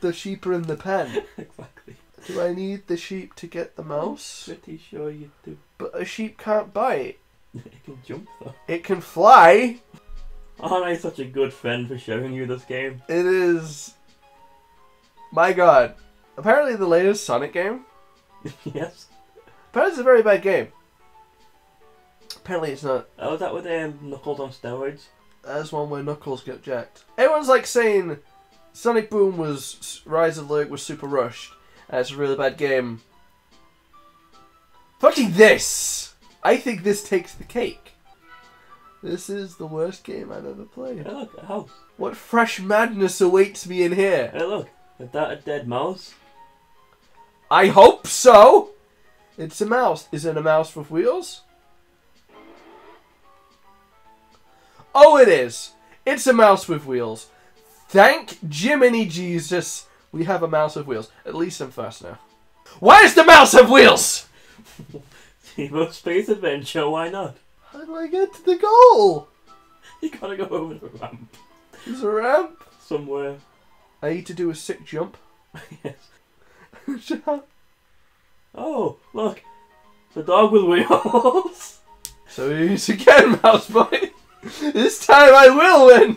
the sheep are in the pen. exactly. Do I need the sheep to get the mouse? Pretty sure you do. But a sheep can't bite. It can jump though. It can fly. Aren't I such a good friend for showing you this game? It is. My god. Apparently, the latest Sonic game. yes. Apparently, it's a very bad game. Apparently, it's not. Oh, was that with um, Knuckles on steroids? That's one where Knuckles get jacked. Everyone's like saying Sonic Boom was Rise of Lyric was super rushed, it's a really bad game. Fucking this! I think this takes the cake. This is the worst game I've ever played. Hey, look, a house. What fresh madness awaits me in here? Hey, look. Is that a dead mouse? I hope so! It's a mouse. Is it a mouse with wheels? Oh, it is. It's a mouse with wheels. Thank Jiminy Jesus, we have a mouse of wheels. At least I'm fast now. Why does the mouse of wheels? Evo Space Adventure, why not? How do I get to the goal? You gotta go over the ramp There's a ramp. somewhere. I need to do a sick jump. yes. Oh, look. The dog with wheels. so here's again, mouse boy. This time I will win.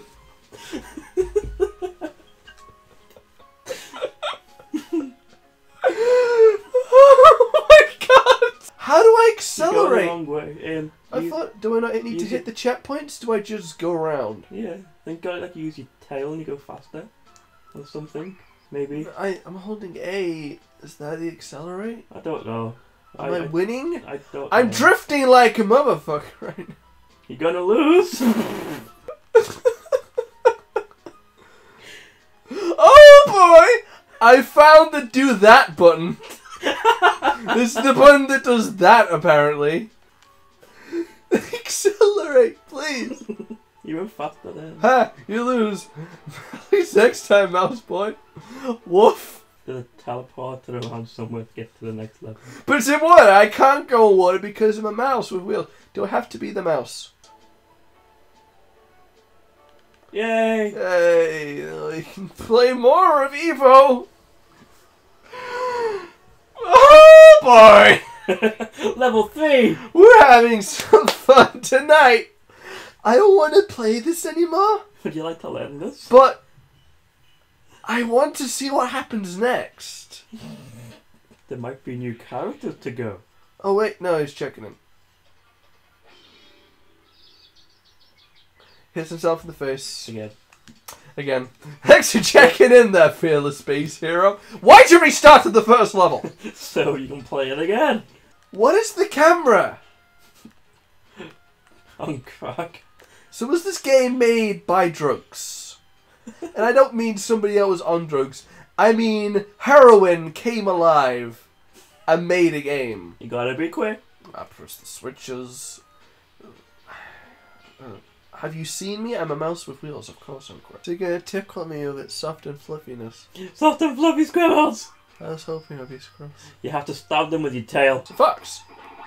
How do I You go the accelerate? wrong way. Um, I you- thought, do I not need to hit it- the checkpoints? Do I just go around? Yeah, then go like use your tail and you go faster, or something. Maybe I, I'm holding A. Is that the accelerate? I don't know. Am I, I, winning? I don't. I'm know. drifting like a motherfucker right now. You're gonna lose. Oh boy! I found the do that button. this is the button that does that, apparently. Accelerate, please. you went faster then. Ha! You lose. At least next time, mouse boy. Woof. To teleport around somewhere to get to the next level. But it's in water. I can't go in water because I'm a mouse with wheels. Do I have to be the mouse? Yay! Hey, I can play more of Evo. Boy! level three. We're having some fun tonight. I don't want to play this anymore, Would you like to learn this? but I want to see what happens next. There might be new characters to go. Oh wait, no, he's checking him. Hits himself in the face Again. Again. Thanks for checking in there, fearless space hero. Why'd you restart at the first level? So you can play it again. What is the camera? On crack. So was this game made by drugs? and I don't mean somebody else on drugs. I mean heroin came alive and made a game. You gotta be quick. I press the switches. Uh, Have you seen me? I'm a mouse with wheels. Of course I'm quick. So you're gonna tickle me with its soft and fluffiness. Soft and fluffy squirrels. I was hoping I'd be squirrels. You have to stab them with your tail. It's a fox.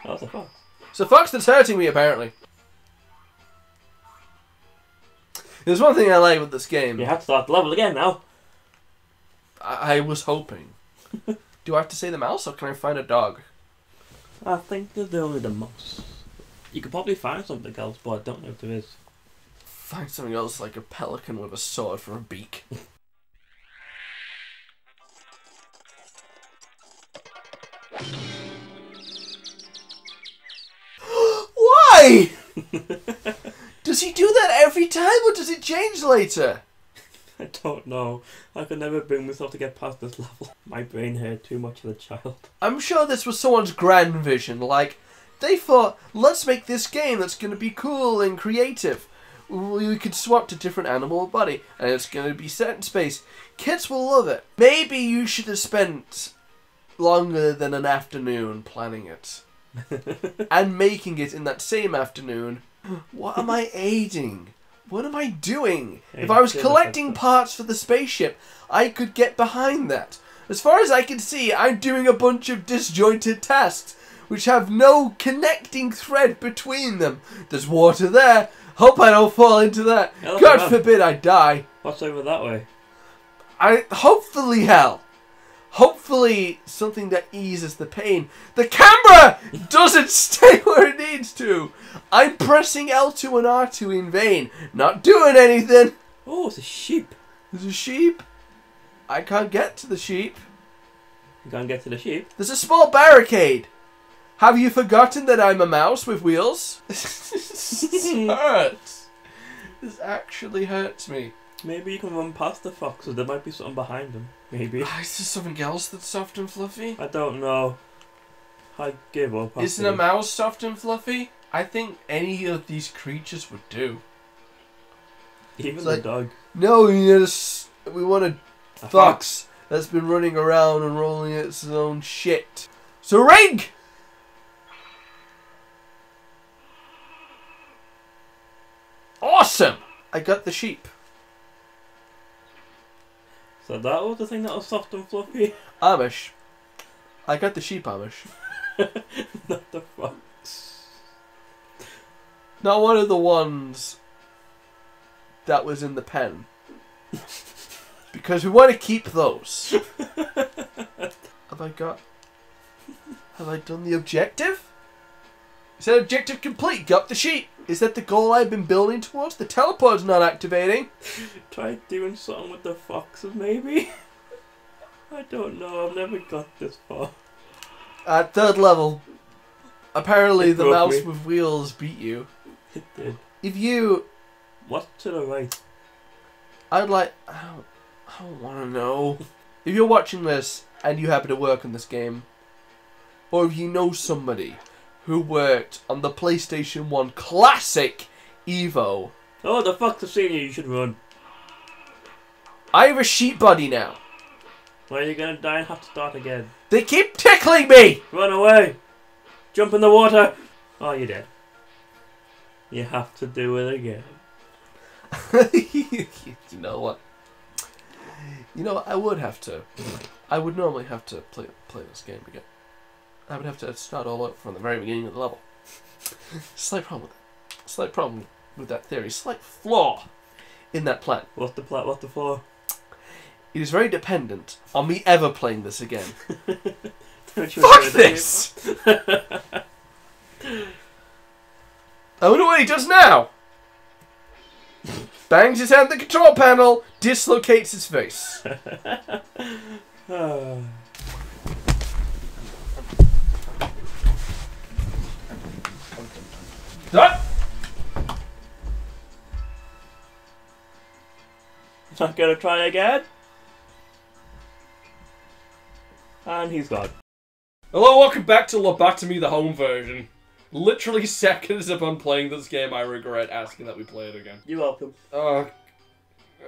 Oh, that's a fox. It's a fox that's hurting me apparently. There's one thing I like with this game. You have to start the level again now. I, I was hoping. Do I have to say the mouse or can I find a dog? I think there's only the mouse. You could probably find something else, but I don't know if there is. Find something else like a pelican with a sword for a beak. Why? does he do that every time or does it change later? I don't know. I could never bring myself to get past this level. My brain hurt too much as a child. I'm sure this was someone's grand vision. Like, they thought, let's make this game that's going to be cool and creative. We could swap to different animal body, and it's going to be set in space. Kids will love it. Maybe you should have spent longer than an afternoon planning it. and making it in that same afternoon. What am I aiding? What am I doing? If I was collecting parts for the spaceship, I could get behind that. As far as I can see, I'm doing a bunch of disjointed tasks which have no connecting thread between them. There's water there. Hope I don't fall into that. Look God forbid I die. What's over that way? I hopefully hell. Hopefully something that eases the pain. The camera doesn't stay where it needs to. I'm pressing L2 and R2 in vain, not doing anything. Oh, it's a sheep. There's a sheep. I can't get to the sheep. You can't get to the sheep. There's a small barricade. Have you forgotten that I'm a mouse with wheels? this hurts. This actually hurts me. Maybe you can run past the foxes. There might be something behind them. Maybe. Ah, Is there something else that's soft and fluffy? I don't know. I give up. Isn't a mouse soft and fluffy? I think any of these creatures would do. Even it's the like- dog. No, we need a s- we want a fox that's been running around and rolling its own shit. So ring! Awesome! I got the sheep. So that was the thing that was soft and fluffy. Amish. I got the sheep Amish. Not the fox. Not one of the ones that was in the pen. because we want to keep those. Have I got. Have I done the objective? Is that objective complete? Got the sheep. Is that the goal I've been building towards? The teleport's not activating. Try doing something with the foxes, maybe. I don't know. I've never got this far. At third level, apparently It the mouse me. with wheels beat you. It did. If you What's to the right? I'd like. I don't, I don't want to know. If you're watching this and you happen to work on this game, or if you know somebody who worked on the PlayStation 1 classic Evo, Oh, the fuck the seen you. Should run. I have a sheep buddy now. Or you're gonna die and have to start again. They keep tickling me! Run away! Jump in the water! Oh, you're dead. You have to do it again. you know what? You know, I would have to. I would normally have to play play this game again. I would have to start all over from the very beginning of the level. Slight problem with that. Slight problem with that theory. Slight flaw in that plan. What's the plot? What the floor? It is very dependent on me ever playing this again. Fuck this! I wonder what he does now. Bangs his head on the control panel, dislocates his face. Ah. Not gonna try again? And he's gone. Hello, welcome back to Lobotomy, the home version. Literally seconds upon playing this game, I regret asking that we play it again. You're welcome. Oh,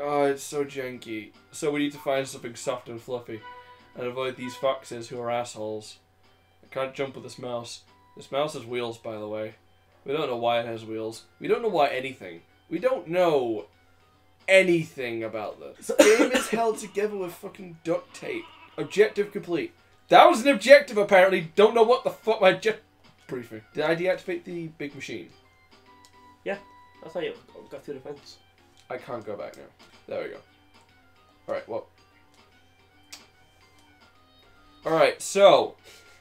oh, it's so janky. So we need to find something soft and fluffy, and avoid these foxes who are assholes. I can't jump with this mouse. This mouse has wheels, by the way. We don't know why it has wheels. We don't know why anything. We don't know anything about this. This game is held together with fucking duct tape. Objective complete. That was an objective, apparently. Don't know what the fuck my jet briefing. Did I deactivate the big machine? Yeah. That's how you got through the fence. I can't go back now. There we go. Alright, well. Alright, so.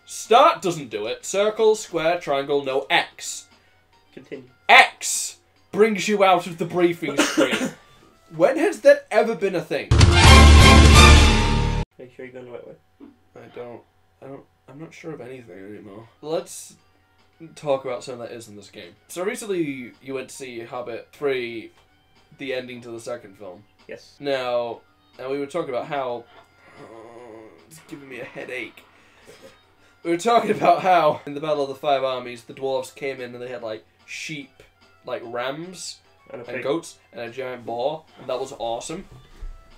Start doesn't do it. Circle, square, triangle, no X. Continue. X brings you out of the briefing screen. when has that ever been a thing? Make sure you're going the right way. I don't. I don't. I'm not sure of anything anymore. Let's talk about something that is in this game. So recently, you went to see Hobbit 3, the ending to the second film. Yes. Now, and we were talking about how oh, it's giving me a headache. We were talking about how in the Battle of the Five Armies, the dwarves came in and they had like sheep, like rams And a and goats, and a giant boar, and that was awesome.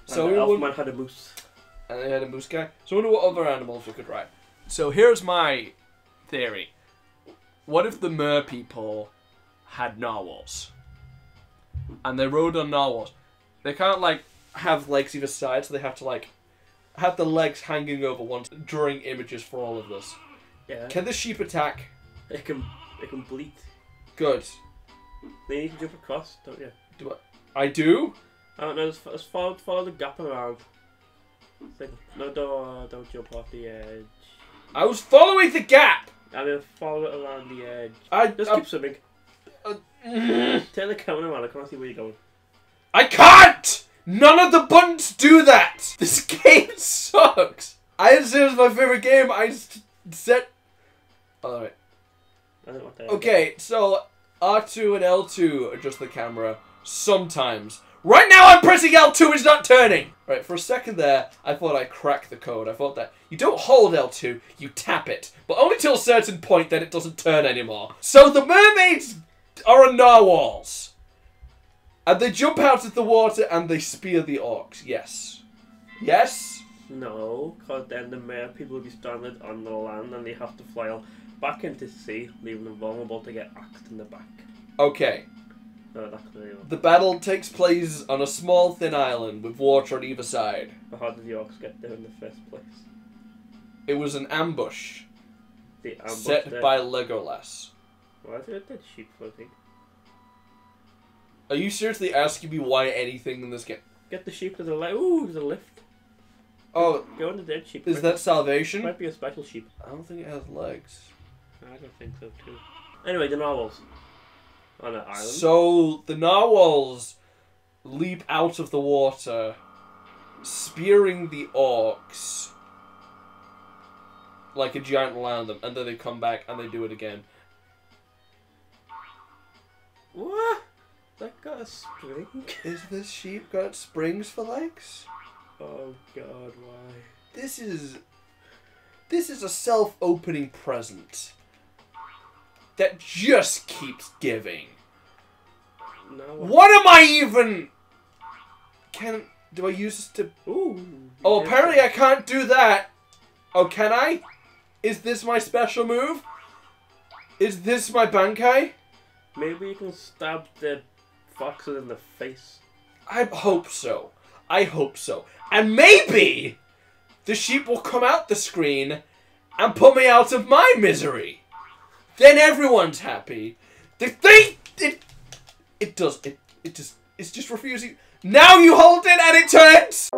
So and we the were, Elfman had a moose. and they had a moose guy. So I wonder what other animals we could ride. So here's my theory. What if the mer people had narwhals? And they rode on narwhals. They can't like have legs either side, so they have to like have the legs hanging over once drawing images for all of this. Yeah. Can the sheep attack? It can it can bleat. Good. Then you can jump across, don't you? Do I I do? I don't know. Just, just follow, follow the gap around. No, don't, uh, don't jump off the edge. I was following the gap. I mean, follow it around the edge. I Just I, keep swimming. uh, Turn the camera around. I can't see where you're going. I can't. None of the buttons do that. This game sucks. I said it was my favorite game. I just said. All right. Okay, so R2 and L2 adjust the camera sometimes. Right now I'm pressing L2, it's not turning! Right, for a second there, I thought I cracked the code. I thought that you don't hold L2, you tap it. But only till a certain point, then it doesn't turn anymore. So the mermaids are on narwhals. And they jump out of the water and they spear the orcs. Yes. Yes? No, because then the mer people will be stranded on the land and they have to fly back into the sea, leaving them vulnerable to get axed in the back. Okay. No, that's really The battle takes place on a small thin island with water on either side. But how did the orcs get there in the first place? It was an ambush. The ambush set there. by Legolas. Why is there a dead sheep floating? Are you seriously asking me why anything in this game? Get the sheep to the left. Ooh, there's a lift. Oh, Go on the dead sheep. is that salvation? Might be a special sheep. I don't think it has legs. I don't think so too. Anyway, the narwhals on an island. So the narwhals leap out of the water, spearing the orcs like a giant around them, and then they come back and they do it again. what? That got a spring? Is this sheep got springs for legs? Oh God, why? This is this is a self-opening present that just keeps giving. No. What am I even? Can do I use this to? Ooh. Oh, apparently I can't do that. Oh, can I? Is this my special move? Is this my bankai? Maybe you can stab the foxes in the face. I hope so. I hope so. And maybe the sheep will come out the screen and put me out of my misery. Then everyone's happy. The thing it it does it it just it's just refusing. Now you hold it and it turns.